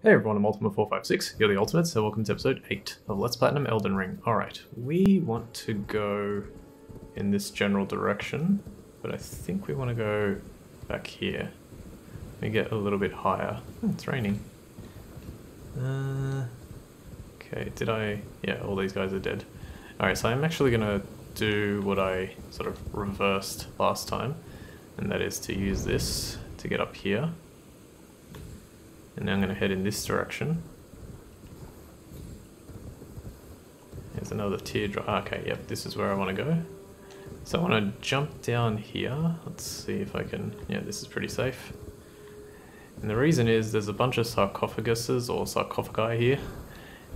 Hey everyone, I'm Ultima456, you're the Ultimates, so welcome to episode 8 of Let's Platinum Elden Ring. Alright, we want to go in this general direction, but I think we want to go back here. Let me get a little bit higher. Oh, it's raining. Uh, okay, did I... Yeah, all these guys are dead. Alright, so I'm actually going to do what I sort of reversed last time, and that is to use this to get up here. And now I'm going to head in this direction. There's another teardrop. Ah, okay, yep, this is where I want to go. So I want to jump down here. Let's see if I can... Yeah, this is pretty safe. And the reason is there's a bunch of sarcophaguses or sarcophagi here.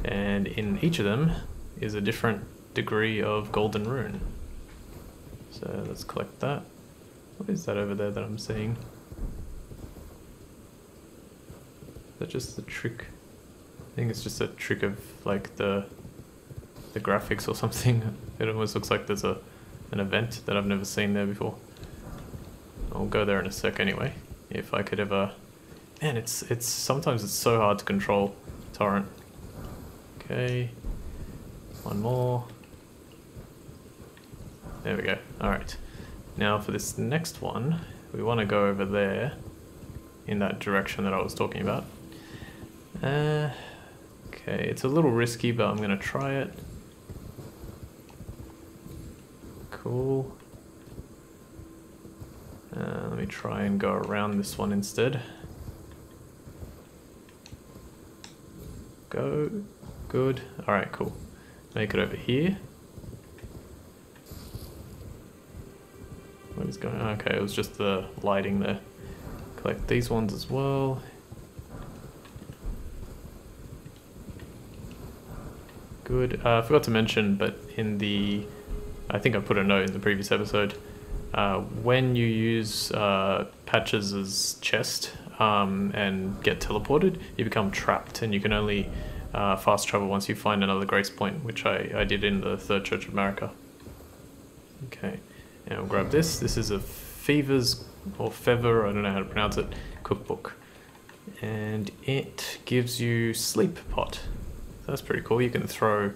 And in each of them is a different degree of golden rune. So let's collect that. What is that over there that I'm seeing? That just the trick? I think it's just a trick of like the the graphics or something. It almost looks like there's a an event that I've never seen there before. I'll go there in a sec anyway. If I could ever Man, it's it's sometimes it's so hard to control torrent. Okay. One more. There we go. Alright. Now for this next one, we want to go over there in that direction that I was talking about. Uh, okay, it's a little risky, but I'm going to try it. Cool. Uh, let me try and go around this one instead. Go. Good. Alright, cool. Make it over here. What is going on? Okay, it was just the lighting there. Collect these ones as well. Good. Uh, I forgot to mention, but in the, I think I put a note in the previous episode. Uh, when you use uh, Patches' chest um, and get teleported, you become trapped, and you can only uh, fast travel once you find another grace point, which I, I did in the Third Church of Marika. Okay, and we'll grab this. This is a Fevor's or Fever, I don't know how to pronounce it, cookbook, and it gives you sleep pot that's pretty cool. You can throw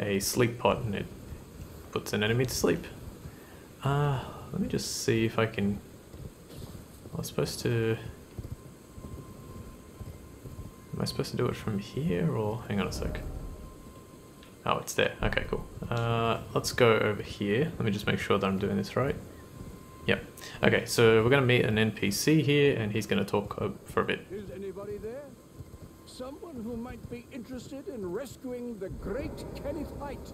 a sleep pot and it puts an enemy to sleep. Uh, let me just see if I can... I was supposed to... Am I supposed to do it from here or... Hang on a sec. Oh, it's there. Okay, cool. Uh, let's go over here. Let me just make sure that I'm doing this right. Yep. Okay, so we're going to meet an NPC here and he's going to talk uh, for a bit. Is anybody there? someone who might be interested in rescuing the great Kenneth Haight,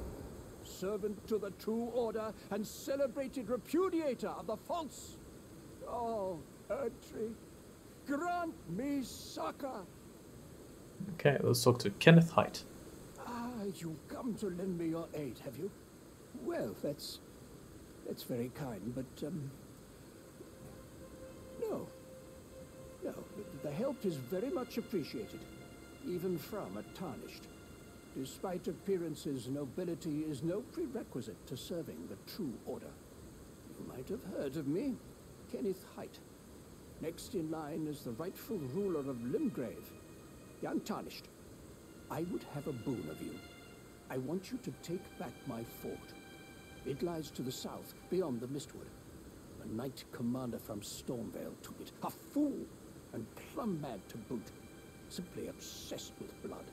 servant to the true order and celebrated repudiator of the false. Oh, Erdtree, grant me succor. Okay, let's talk to Kenneth Haight. Ah, you've come to lend me your aid, have you? Well, that's that's very kind, but um, no, no, the help is very much appreciated even from a tarnished. Despite appearances, nobility is no prerequisite to serving the true order. You might have heard of me, Kenneth Haight. Next in line is the rightful ruler of Limgrave, the Untarnished. I would have a boon of you. I want you to take back my fort. It lies to the south, beyond the Mistwood. A knight commander from Stormveil took it. A fool, and plumb mad to boot simply obsessed with blood.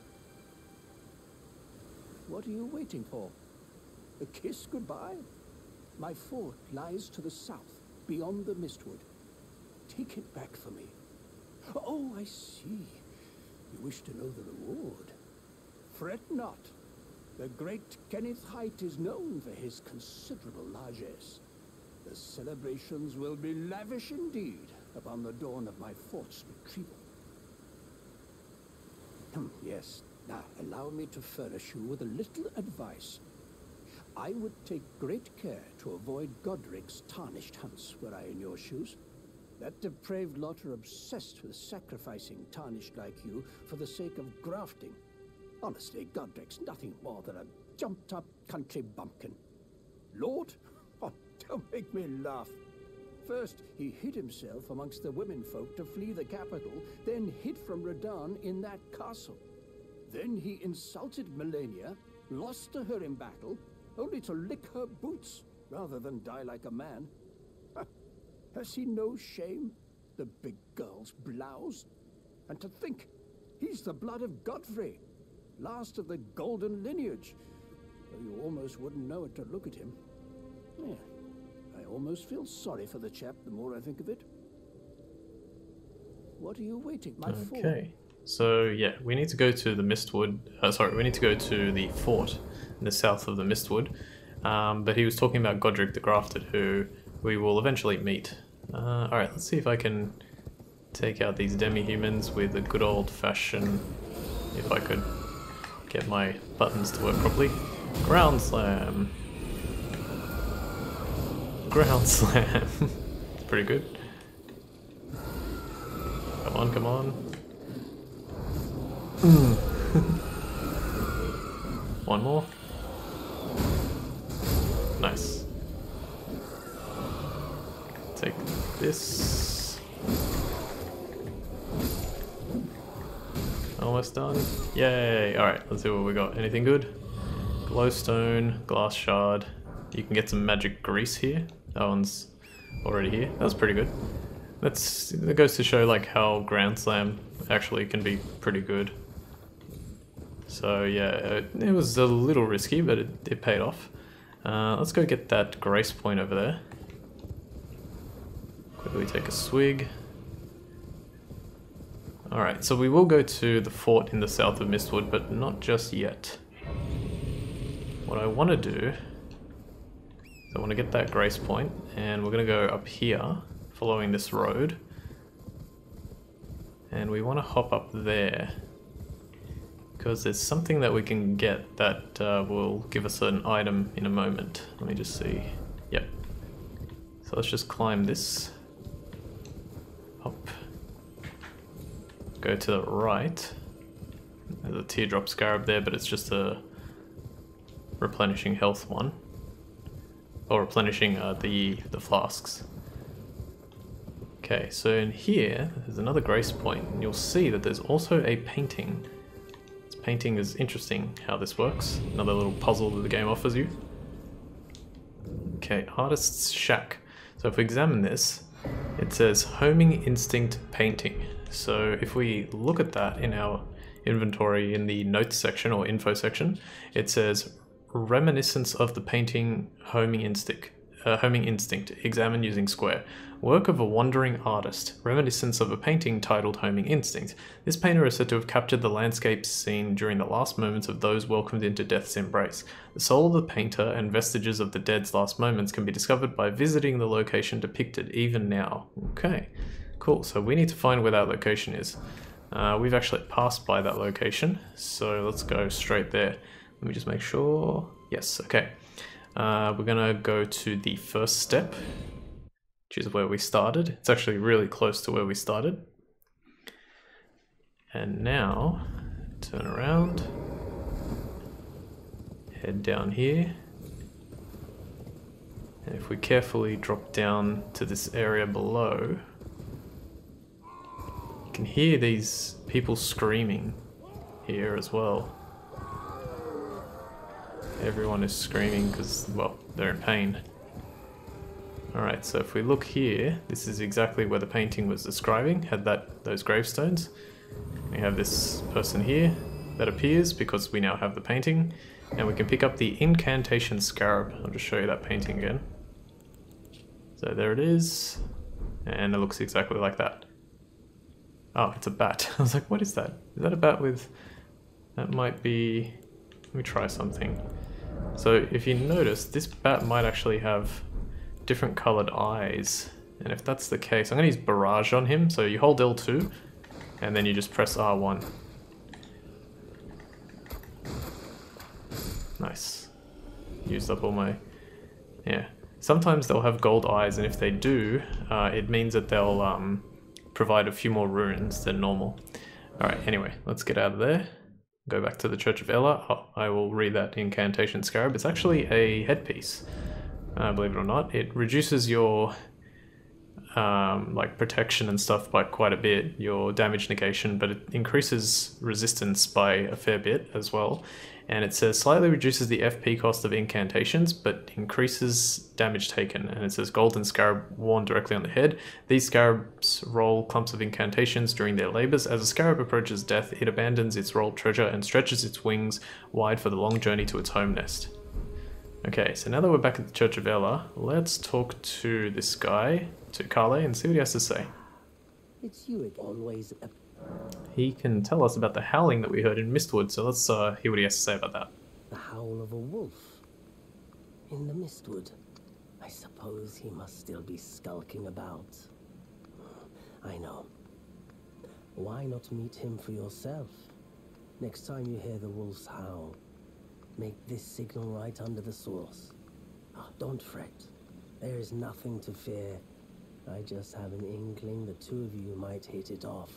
What are you waiting for? A kiss goodbye? My fort lies to the south, beyond the Mistwood. Take it back for me. Oh, I see. You wish to know the reward. Fret not. The great Kenneth Haight is known for his considerable largesse. The celebrations will be lavish indeed upon the dawn of my fort's retrieval. Yes. Now, allow me to furnish you with a little advice. I would take great care to avoid Godrick's tarnished hunts were I in your shoes. That depraved lot are obsessed with sacrificing tarnished like you for the sake of grafting. Honestly, Godrick's nothing more than a jumped-up country bumpkin. Lord? Oh, don't make me laugh. First, he hid himself amongst the womenfolk to flee the capital, then hid from Radahn in that castle. Then he insulted Malenia, lost to her in battle, only to lick her boots rather than die like a man. Has he no shame? The big girl's blouse? And to think, he's the blood of Godfrey, last of the golden lineage. Though you almost wouldn't know it to look at him. Yeah, almost feel sorry for the chap the more I think of it. What are you waiting, fool? Okay. So yeah, we need to go to the Mistwood. Uh, sorry, we need to go to the fort in the south of the Mistwood. Um, but he was talking about Godrick the Grafted, who we will eventually meet. Uh, Alright, let's see if I can take out these demi-humans with a good old-fashioned... If I could get my buttons to work properly. Ground Slam! Ground Slam! it's pretty good. Come on, come on. One more. Nice. Take this. Almost done. Yay! Alright, let's see what we got. Anything good? Glowstone, glass shard. You can get some magic grease here. That one's already here. That's pretty good. That's that goes to show like how Ground Slam actually can be pretty good. So yeah, it, it was a little risky, but it, it paid off. Uh, let's go get that grace point over there. Quickly take a swig. Alright, so we will go to the fort in the south of Mistwood, but not just yet. What I want to do is I want to get that grace point, and we're going to go up here, following this road. And we want to hop up there because there's something that we can get that uh, will give us an item in a moment. Let me just see. Yep. So let's just climb this. Up. Go to the right. There's a teardrop scarab there, but it's just a replenishing health one. Or replenishing uh, the, the flasks. Okay, so in here, there's another grace point, and you'll see that there's also a painting This Painting is interesting how this works. Another little puzzle that the game offers you. Okay, Artist's Shack. So if we examine this, it says Homing Instinct Painting. So if we look at that in our inventory in the notes section or info section, it says Reminiscence of the painting Homing Instinct. Uh, homing Instinct, examine using square. Work of a wandering artist, reminiscence of a painting titled Homing Instinct. This painter is said to have captured the landscape scene during the last moments of those welcomed into death's embrace. The soul of the painter and vestiges of the dead's last moments can be discovered by visiting the location depicted even now. Okay, cool. So we need to find where that location is. Uh, we've actually passed by that location, so let's go straight there. Let me just make sure. Yes, okay. Uh, we're gonna go to the first step, which is where we started. It's actually really close to where we started. And now, turn around, head down here. And if we carefully drop down to this area below, you can hear these people screaming here as well. Everyone is screaming because, well, they're in pain. Alright, so if we look here, this is exactly where the painting was describing, had that those gravestones. We have this person here that appears because we now have the painting, and we can pick up the Incantation Scarab. I'll just show you that painting again. So there it is, and it looks exactly like that. Oh, it's a bat. I was like, what is that? Is that a bat with... That might be... Let me try something. So if you notice, this bat might actually have different colored eyes. And if that's the case, I'm going to use Barrage on him. So you hold L2, and then you just press R1. Nice. Used up all my... Yeah. Sometimes they'll have gold eyes, and if they do, uh, it means that they'll um, provide a few more runes than normal. Alright, anyway, let's get out of there. Go back to the Church of Elleh. Oh, I will read that incantation scarab. It's actually a headpiece uh, believe it or not. It reduces your um, like protection and stuff by quite a bit, your damage negation, but it increases resistance by a fair bit as well. And it says slightly reduces the FP cost of incantations, but increases damage taken. And it says golden scarab worn directly on the head. These scarabs roll clumps of incantations during their labors. As a scarab approaches death, it abandons its rolled treasure and stretches its wings wide for the long journey to its home nest. Okay, so now that we're back at the Church of Elleh, let's talk to this guy, to Kalé, and see what he has to say. It's you again. Always He can tell us about the howling that we heard in Mistwood, so let's uh, hear what he has to say about that. the howl of a wolf. In the mistwood. I suppose he must still be skulking about. I know. Why not meet him for yourself? Next time you hear the wolf's howl, make this signal right under the source. Ah, don't fret. There is nothing to fear. I just have an inkling the two of you might hit it off.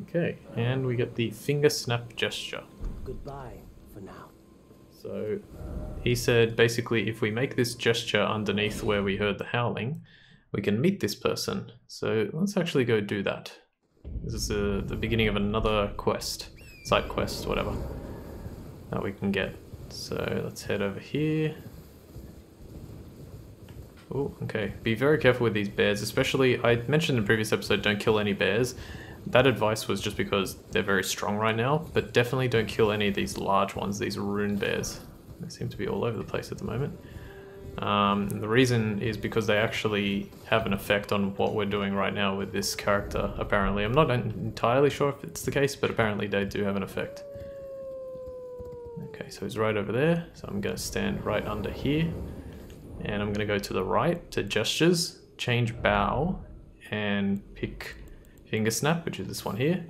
Okay, and we get the finger snap gesture. Goodbye for now. So he said basically if we make this gesture underneath where we heard the howling, we can meet this person. So let's actually go do that. This is the, the beginning of another quest, side quest, whatever, that we can get. So let's head over here. Oh, okay. Be very careful with these bears, especially, I mentioned in the previous episode, don't kill any bears. That advice was just because they're very strong right now, but definitely don't kill any of these large ones, these rune bears. They seem to be all over the place at the moment. Um, the reason is because they actually have an effect on what we're doing right now with this character, apparently. I'm not entirely sure if it's the case, but apparently they do have an effect. Okay, so he's right over there, so I'm going to stand right under here. And I'm going to go to the right to gestures, change bow, and pick finger snap, which is this one here.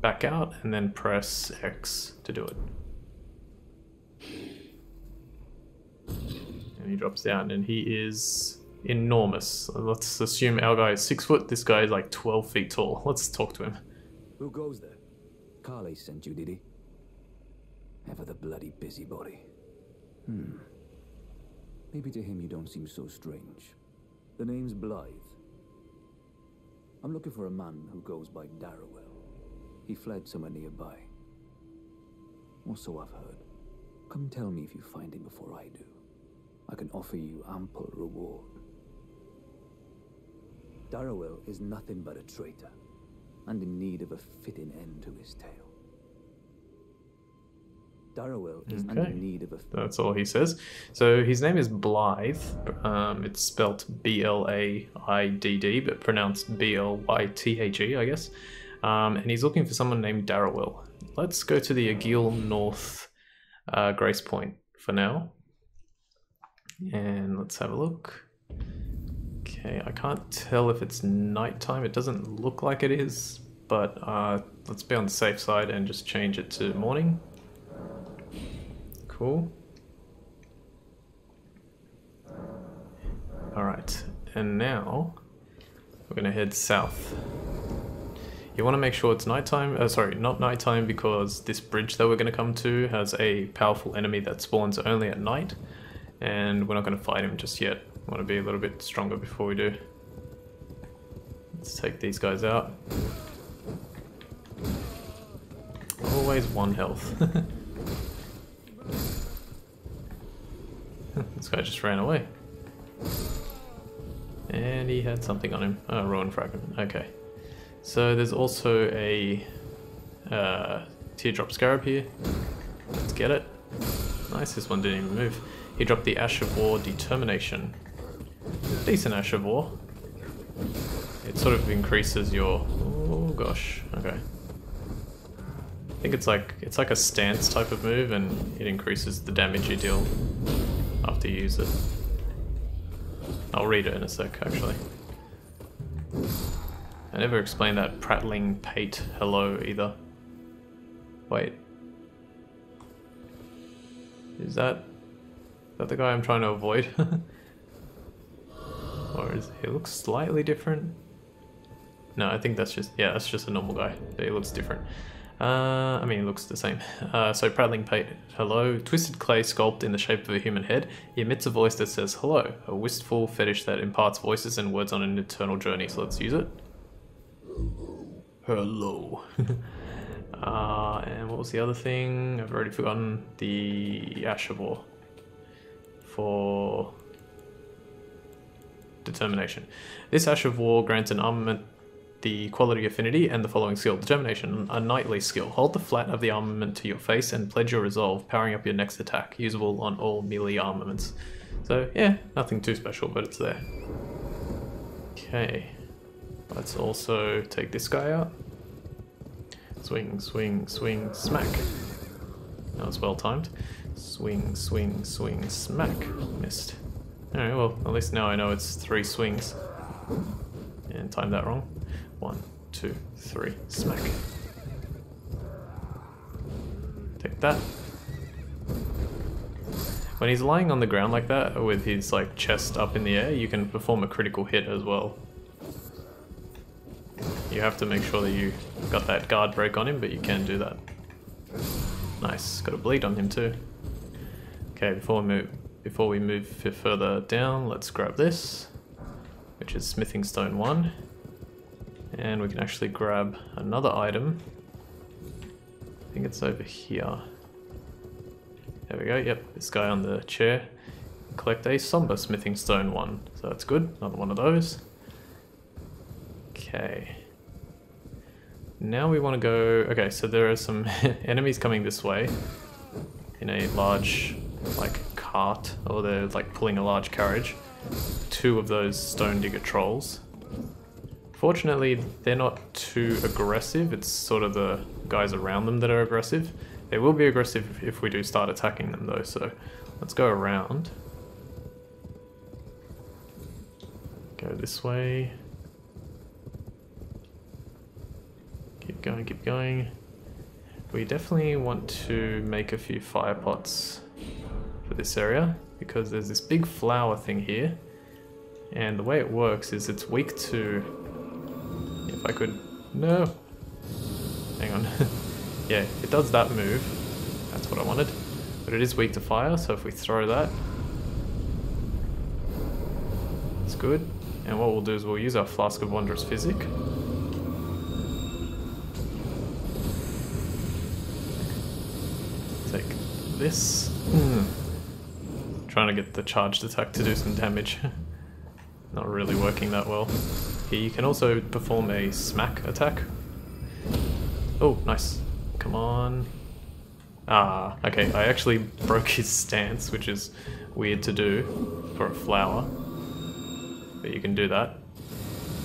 Back out, and then press X to do it. And he drops down, and he is enormous. Let's assume our guy is six foot. This guy is like 12 feet tall. Let's talk to him. Who goes there? Kalé sent you, did he? Ever the bloody busybody. Hmm. Maybe to him you don't seem so strange. The name's Blaidd. I'm looking for a man who goes by Darriwil. He fled somewhere nearby. Or so I've heard. Come tell me if you find him before I do. I can offer you ample reward. Darriwil is nothing but a traitor, and in need of a fitting end to his tale. Darriwil is Okay. in need of a That's all he says. So his name is Blaidd. Um, it's spelt B L A I D D, but pronounced B L Y T H E, I guess. Um, and he's looking for someone named Darriwil. Let's go to the Agheel North uh, Grace Point for now. And let's have a look. Okay, I can't tell if it's nighttime. It doesn't look like it is, but uh, let's be on the safe side and just change it to morning. Cool. Alright, and now we're going to head south. You want to make sure it's nighttime, uh, sorry, not nighttime because this bridge that we're going to come to has a powerful enemy that spawns only at night and we're not going to fight him just yet. want to be a little bit stronger before we do. Let's take these guys out. Always one health. this guy just ran away. And he had something on him. Oh, ruin fragment. Okay. So there's also a uh, teardrop scarab here. Let's get it. Nice, this one didn't even move. He dropped the Ash of War Determination. Decent Ash of War. It sort of increases your... Oh gosh, okay. I think it's like it's like a stance type of move and it increases the damage you deal you use it. I'll read it in a sec actually. I never explained that prattling pate hello either. Wait. Is that is that the guy I'm trying to avoid? or is he looks slightly different? No, I think that's just yeah, that's just a normal guy. He looks different. Uh, I mean, it looks the same. Uh, so Prattling Pate, hello. Twisted clay sculpt in the shape of a human head. He emits a voice that says hello. A wistful fetish that imparts voices and words on an eternal journey. So let's use it. Hello. uh, and what was the other thing? I've already forgotten. The Ash of War. For determination. This Ash of War grants an armament the quality affinity and the following skill. Determination, a knightly skill. Hold the flat of the armament to your face and pledge your resolve, powering up your next attack. Usable on all melee armaments. So yeah, nothing too special, but it's there. Okay. Let's also take this guy out. Swing, swing, swing, smack. That was well timed. Swing, swing, swing, smack. Missed. Alright, well, at least now I know it's three swings. And timed that wrong. One, two, three, smack. Take that. When he's lying on the ground like that, with his like chest up in the air, you can perform a critical hit as well. You have to make sure that you got that guard break on him, but you can do that. Nice, got a bleed on him too. Okay, before we move, before we move further down, let's grab this, which is smithing stone one. And we can actually grab another item. I think it's over here. There we go, yep, this guy on the chair. Collect a somber smithing stone one. So that's good, another one of those. Okay. Now we want to go... Okay, so there are some enemies coming this way in a large, like, cart, or they're, like, pulling a large carriage. Two of those stone digger trolls. Fortunately, they're not too aggressive. It's sort of the guys around them that are aggressive. They will be aggressive if we do start attacking them though, so let's go around. Go this way. Keep going, keep going. We definitely want to make a few fire pots for this area because there's this big flower thing here. And the way it works is it's weak to if I could... No! Hang on. yeah, it does that move. That's what I wanted. But it is weak to fire, so if we throw that... It's good. And what we'll do is we'll use our Flask of Wondrous Physic. Take this. Mm. Trying to get the charged attack to do some damage. Not really working that well. He can also perform a smack attack. Oh, nice. Come on. Ah, okay, I actually broke his stance, which is weird to do for a flower. But you can do that.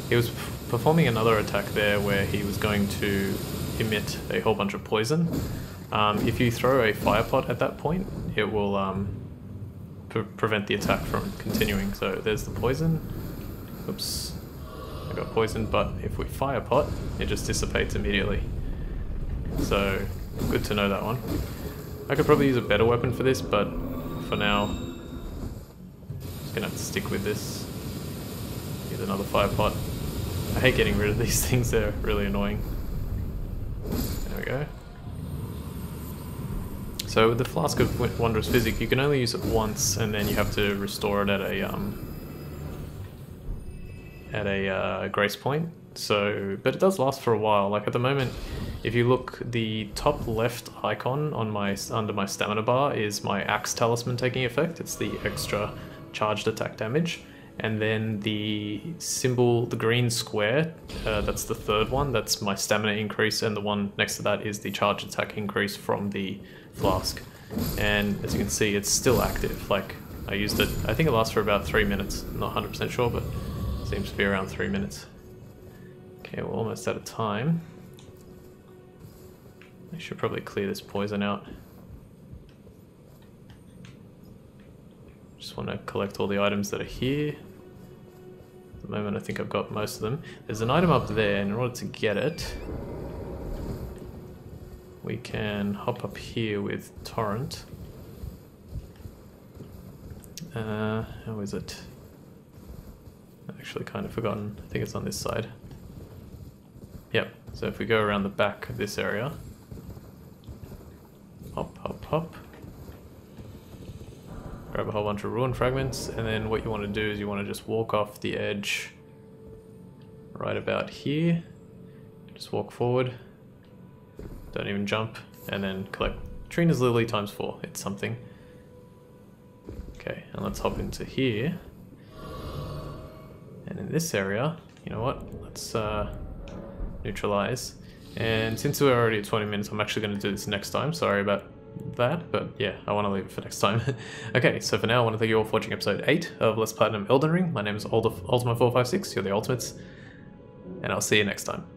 He was performing another attack there where he was going to emit a whole bunch of poison. Um, if you throw a fire pot at that point, it will um, pre prevent the attack from continuing. So there's the poison. Oops got poisoned, but if we fire pot, it just dissipates immediately. So, good to know that one. I could probably use a better weapon for this, but for now, I'm just gonna have to stick with this. Use another fire pot. I hate getting rid of these things, they're really annoying. There we go. So with the Flask of Wondrous Physic, you can only use it once, and then you have to restore it at a um, at a uh, grace point. So, but it does last for a while. Like at the moment, if you look, the top left icon on my under my stamina bar is my axe talisman taking effect. It's the extra charged attack damage. And then the symbol, the green square, uh, that's the third one. That's my stamina increase, and the one next to that is the charge attack increase from the flask. And as you can see, it's still active. Like I used it. I think it lasts for about three minutes. I'm not 100% sure, but Seems to be around three minutes. Okay, we're almost out of time. I should probably clear this poison out. Just want to collect all the items that are here. At the moment I think I've got most of them. There's an item up there, and in order to get it, we can hop up here with Torrent. Uh, how is it? Actually kind of forgotten. I think it's on this side. Yep, so if we go around the back of this area, hop. Hop, hop, grab a whole bunch of ruin fragments, and then what you want to do is you want to just walk off the edge right about here. Just walk forward. Don't even jump, and then collect Trina's Lily times four. It's something. Okay, and let's hop into here. And in this area, you know what? Let's uh, neutralize. And since we're already at 20 minutes, I'm actually going to do this next time. Sorry about that, but yeah, I want to leave it for next time. okay, so for now, I want to thank you all for watching episode 8 of Let's Platinum Elden Ring. My name is Ultima456, you're the Ultimates, and I'll see you next time.